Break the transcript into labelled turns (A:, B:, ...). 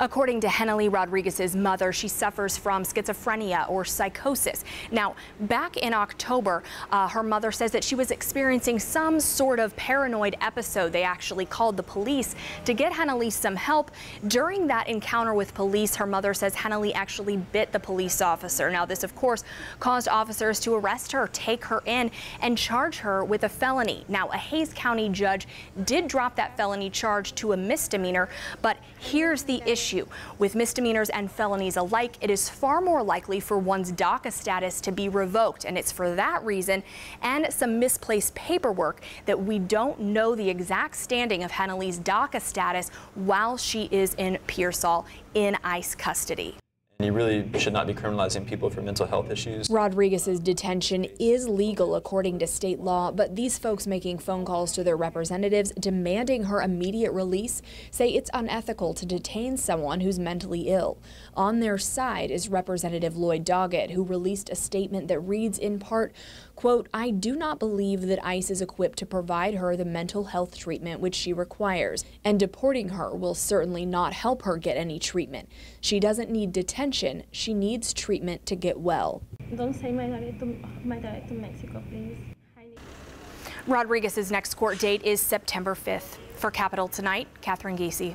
A: According to Henely Rodriguez's mother, she suffers from schizophrenia or psychosis. Now, back in October, uh, her mother says that she was experiencing some sort of paranoid episode. They actually called the police to get Henely some help. During that encounter with police, her mother says Henely actually bit the police officer. Now, this, of course, caused officers to arrest her, take her in, and charge her with a felony. Now, a Hays County judge did drop that felony charge to a misdemeanor, but here's the issue issue. With misdemeanors and felonies alike, it is far more likely for one's DACA status to be revoked. And it's for that reason and some misplaced paperwork that we don't know the exact standing of Henely's DACA status while she is in Pearsall in ICE custody.
B: You really should not be criminalizing people for mental health issues.
A: Rodriguez's detention is legal according to state law, but these folks making phone calls to their representatives demanding her immediate release say it's unethical to detain someone who's mentally ill. On their side is Representative Lloyd Doggett, who released a statement that reads in part, quote, I do not believe that ICE is equipped to provide her the mental health treatment which she requires, and deporting her will certainly not help her get any treatment. She doesn't need detention attention, she needs treatment to get well.
C: Don't say my to, my to Mexico, please.
A: Rodriguez's next court date is September 5th. For Capitol Tonight, Kathryn Gisi.